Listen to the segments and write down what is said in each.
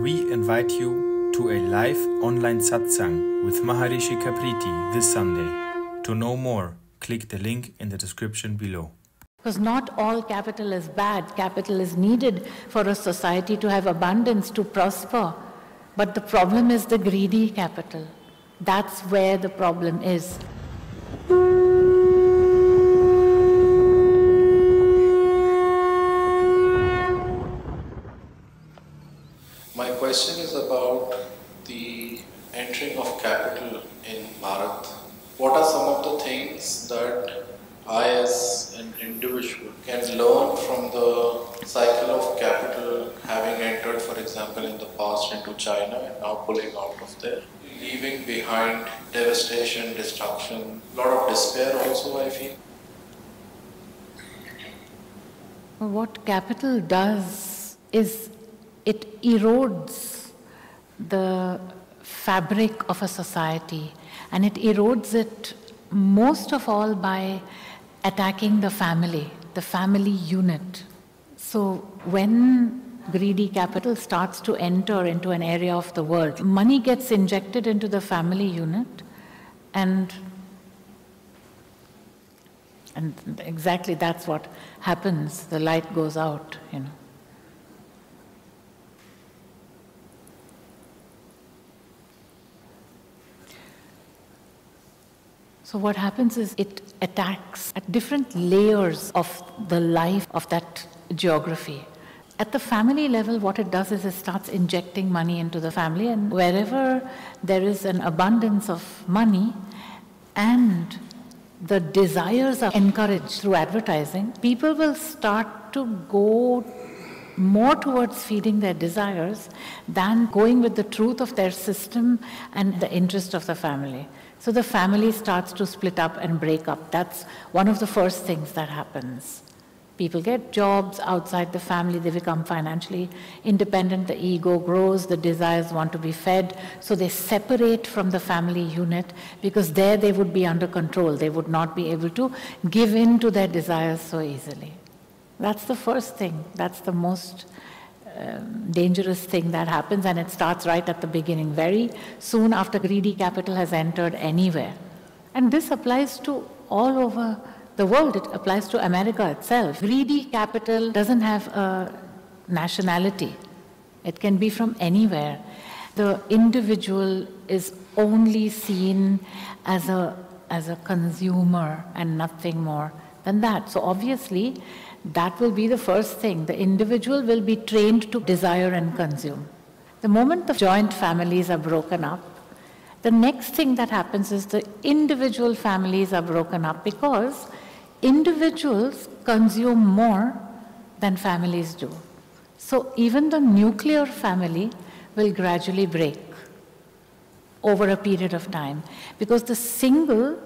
We invite you to a live online satsang with Maharishikaa Preeti this Sunday. To know more, click the link in the description below. Because not all capital is bad. Capital is needed for a society to have abundance, to prosper. But the problem is the greedy capital. That's where the problem is. My question is about the entering of capital in Bharat. What are some of the things that I, as an individual, can learn from the cycle of capital having entered, for example, in the past into China and now pulling out of there? Leaving behind devastation, destruction, a lot of despair also, I feel. What capital does is it erodes the fabric of a society and it erodes it most of all by attacking the family, the family unit. So when greedy capital starts to enter into an area of the world, money gets injected into the family unit and and exactly that's what happens. The light goes out, you know. So, what happens is it attacks at different layers of the life of that geography. At the family level, what it does is it starts injecting money into the family, and wherever there is an abundance of money and the desires are encouraged through advertising, people will start to go more towards feeding their desires than going with the truth of their system and the interest of the family. So the family starts to split up and break up. That's one of the first things that happens. People get jobs outside the family, they become financially independent, the ego grows, the desires want to be fed, so they separate from the family unit because there they would be under control. They would not be able to give in to their desires so easily. That's the first thing. That's the most um, dangerous thing that happens, and it starts right at the beginning, very soon after greedy capital has entered anywhere. And this applies to all over the world, it applies to America itself. Greedy capital doesn't have a nationality, it can be from anywhere. The individual is only seen as a, as a consumer and nothing more than that. So, obviously, that will be the first thing. The individual will be trained to desire and consume. The moment the joint families are broken up, the next thing that happens is the individual families are broken up because individuals consume more than families do. So even the nuclear family will gradually break over a period of time because the single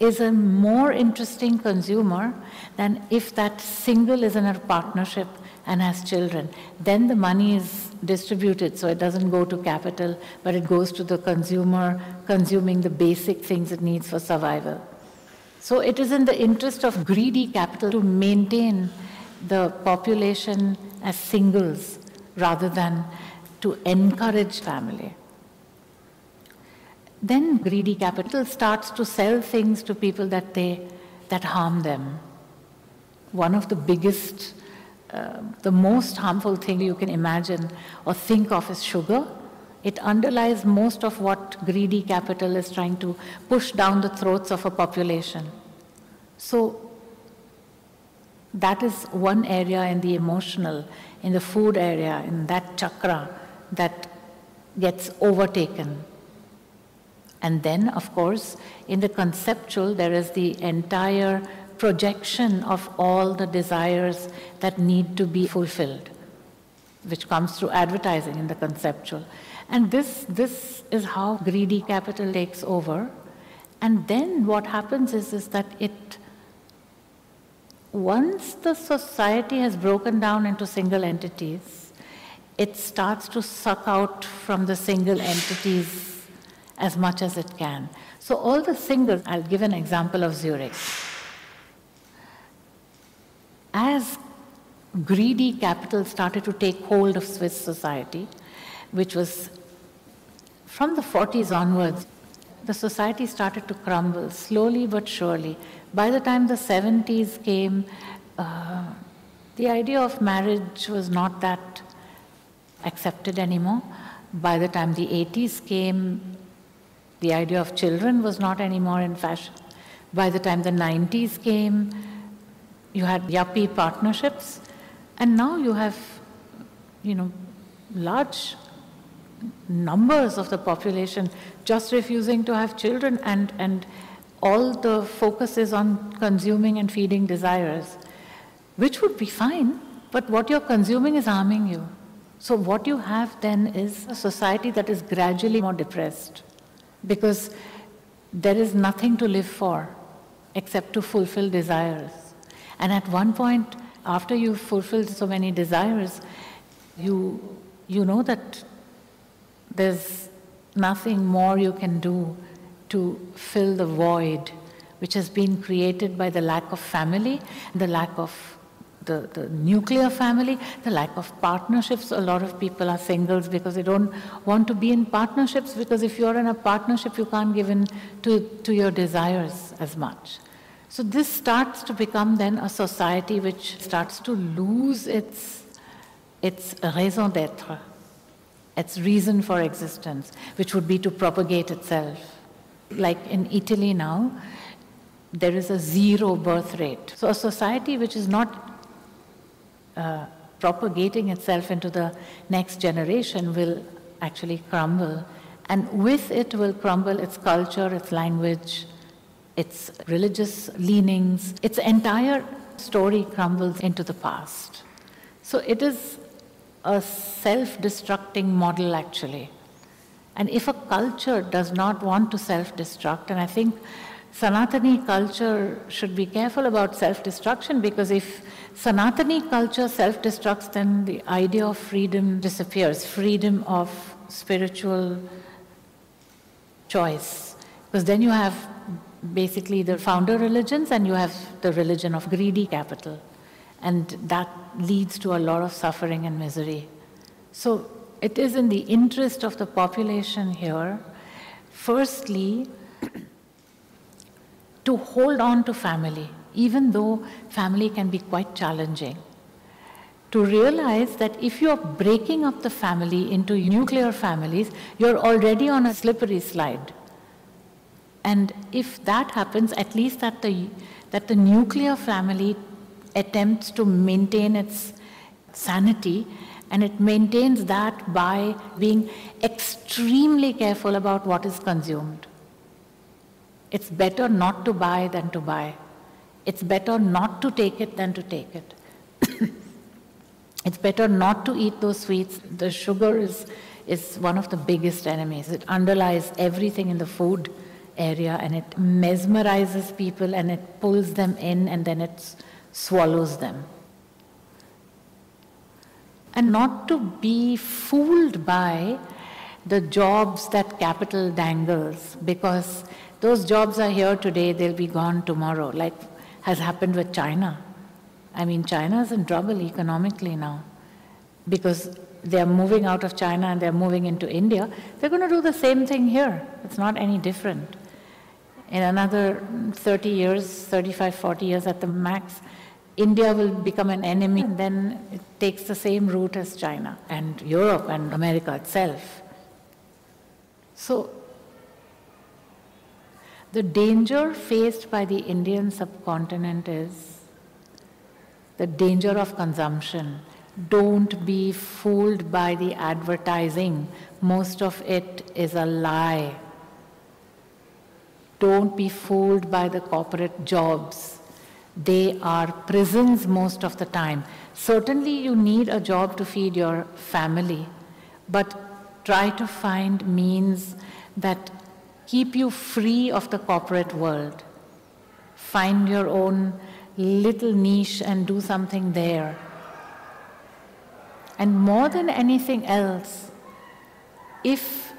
is a more interesting consumer than if that single is in a partnership and has children. Then the money is distributed, so it doesn't go to capital, but it goes to the consumer consuming the basic things it needs for survival. So it is in the interest of greedy capital to maintain the population as singles rather than to encourage family. Then greedy capital starts to sell things to people that they that harm them. One of the biggest, uh, the most harmful thing you can imagine or think of is sugar. It underlies most of what greedy capital is trying to push down the throats of a population. So that is one area in the emotional, in the food area, in that chakra that gets overtaken. And then, of course, in the conceptual, there is the entire projection of all the desires that need to be fulfilled, which comes through advertising in the conceptual. And this, this is how greedy capital takes over. And then what happens is, is that it, once the society has broken down into single entities, it starts to suck out from the single entities as much as it can. So all the singles, I'll give an example of Zurich. As greedy capital started to take hold of Swiss society, which was from the 40s onwards, the society started to crumble slowly but surely. By the time the 70s came, uh, the idea of marriage was not that accepted anymore. By the time the 80s came, the idea of children was not anymore in fashion. By the time the 90s came, you had yuppie partnerships, and now you have, you know, large numbers of the population just refusing to have children, and, and all the focus is on consuming and feeding desires, which would be fine, but what you're consuming is harming you. So, what you have then is a society that is gradually more depressed because there is nothing to live for except to fulfill desires. And at one point, after you've fulfilled so many desires, you, you know that there's nothing more you can do to fill the void which has been created by the lack of family, the lack of the, the nuclear family, the lack of partnerships. A lot of people are singles because they don't want to be in partnerships because if you're in a partnership, you can't give in to, to your desires as much. So this starts to become then a society which starts to lose its, its raison d'etre, its reason for existence, which would be to propagate itself. Like in Italy now, there is a zero birth rate. So a society which is not uh, propagating itself into the next generation will actually crumble. And with it will crumble its culture, its language, its religious leanings. Its entire story crumbles into the past. So it is a self destructing model, actually. And if a culture does not want to self destruct, and I think Sanatani culture should be careful about self destruction because if Sanatani culture self destructs, then the idea of freedom disappears freedom of spiritual choice. Because then you have basically the founder religions and you have the religion of greedy capital. And that leads to a lot of suffering and misery. So it is in the interest of the population here, firstly, to hold on to family, even though family can be quite challenging. To realize that if you're breaking up the family into nuclear families, you're already on a slippery slide. And if that happens, at least that the, that the nuclear family attempts to maintain its sanity, and it maintains that by being extremely careful about what is consumed. It's better not to buy than to buy. It's better not to take it than to take it. it's better not to eat those sweets. The sugar is, is one of the biggest enemies. It underlies everything in the food area and it mesmerizes people and it pulls them in and then it swallows them. And not to be fooled by the jobs that capital dangles because those jobs are here today, they'll be gone tomorrow, like has happened with China. I mean, China is in trouble economically now because they're moving out of China and they're moving into India. They're going to do the same thing here. It's not any different. In another 30 years, 35, 40 years at the max, India will become an enemy, and then it takes the same route as China and Europe and America itself. So the danger faced by the Indian subcontinent is the danger of consumption. Don't be fooled by the advertising. Most of it is a lie. Don't be fooled by the corporate jobs. They are prisons most of the time. Certainly, you need a job to feed your family, but try to find means that keep you free of the corporate world. Find your own little niche and do something there. And more than anything else, if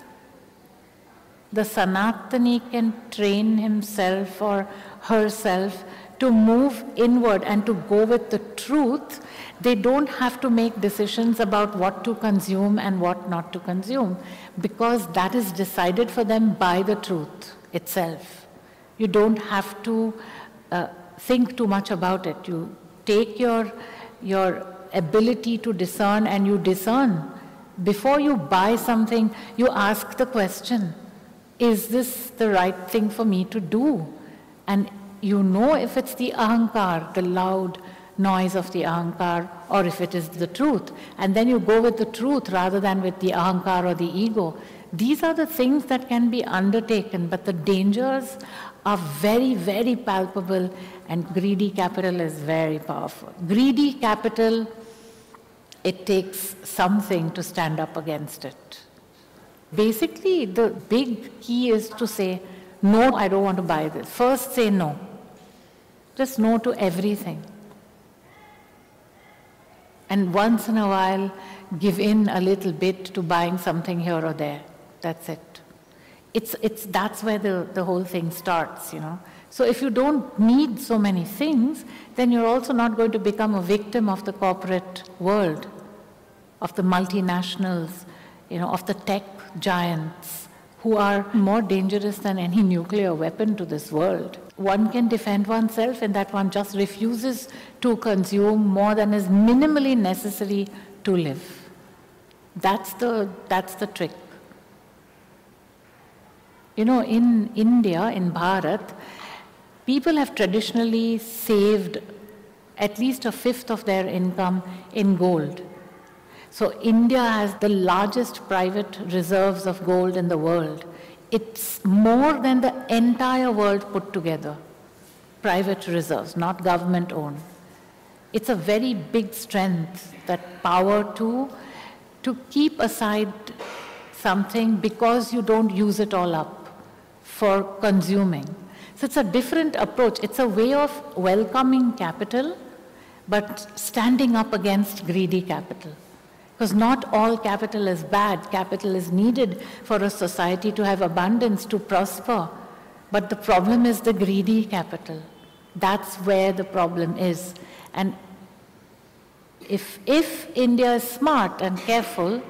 the Sanatani can train himself or herself to move inward and to go with the truth, they don't have to make decisions about what to consume and what not to consume because that is decided for them by the truth itself. You don't have to uh, think too much about it. You take your, your ability to discern and you discern. Before you buy something, you ask the question is this the right thing for me to do? And you know if it's the ahankar, the loud noise of the ahankar, or if it is the truth. And then you go with the truth rather than with the ahankar or the ego. These are the things that can be undertaken, but the dangers are very, very palpable, and greedy capital is very powerful. Greedy capital, it takes something to stand up against it. Basically, the big key is to say, no, I don't want to buy this. First, say no. Just no to everything. And once in a while, give in a little bit to buying something here or there. That's it. It's, it's, that's where the, the whole thing starts, you know. So if you don't need so many things, then you're also not going to become a victim of the corporate world, of the multinationals, you know, of the tech giants who are more dangerous than any nuclear weapon to this world. One can defend oneself and that one just refuses to consume more than is minimally necessary to live. That's the, that's the trick. You know, in India, in Bharat, people have traditionally saved at least a fifth of their income in gold. So India has the largest private reserves of gold in the world. It's more than the entire world put together. Private reserves, not government owned. It's a very big strength, that power to, to keep aside something because you don't use it all up for consuming. So it's a different approach. It's a way of welcoming capital, but standing up against greedy capital. Because not all capital is bad. Capital is needed for a society to have abundance, to prosper. But the problem is the greedy capital. That's where the problem is. And if, if India is smart and careful,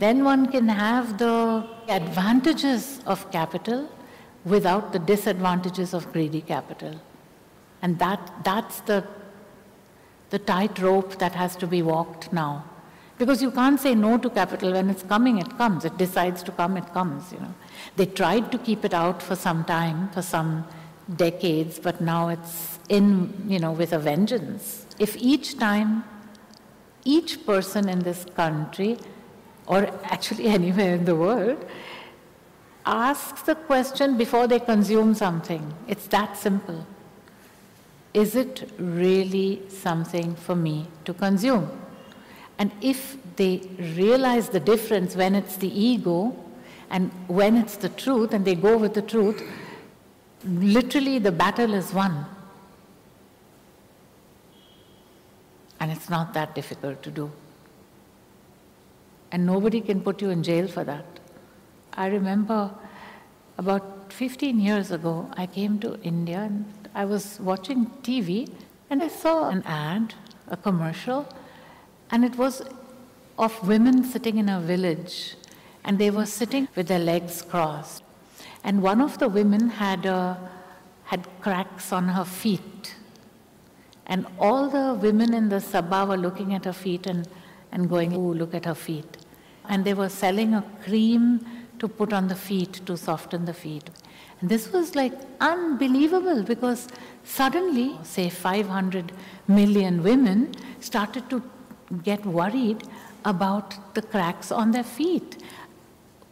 then one can have the advantages of capital without the disadvantages of greedy capital. And that, that's the, the tightrope that has to be walked now. Because you can't say no to capital when it's coming, it comes. It decides to come, it comes, you know. They tried to keep it out for some time, for some decades, but now it's in, you know, with a vengeance. If each time, each person in this country, or actually anywhere in the world, asks the question before they consume something, it's that simple. Is it really something for me to consume? And if they realize the difference when it's the ego and when it's the truth, and they go with the truth, literally the battle is won. And it's not that difficult to do. And nobody can put you in jail for that. I remember about 15 years ago, I came to India and I was watching TV and I saw an ad, a commercial and it was of women sitting in a village, and they were sitting with their legs crossed. And one of the women had, uh, had cracks on her feet. And all the women in the sabha were looking at her feet and, and going, Ooh, look at her feet. And they were selling a cream to put on the feet to soften the feet. And this was like unbelievable because suddenly, say 500 million women started to get worried about the cracks on their feet,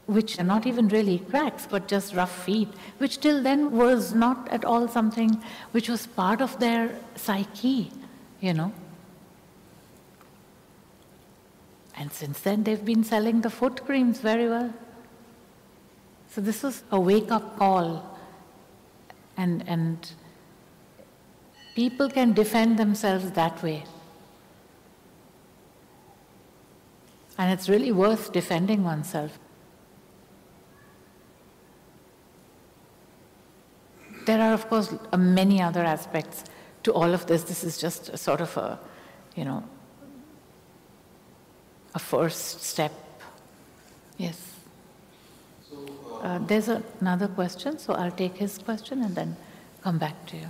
which are not even really cracks, but just rough feet, which till then was not at all something which was part of their psyche, you know. And since then, they've been selling the foot creams very well. So this was a wake up call. And, and people can defend themselves that way. And it's really worth defending oneself. There are, of course, many other aspects to all of this. This is just a sort of a, you know, a first step. Yes. Uh, there's a- another question, so I'll take his question and then come back to you.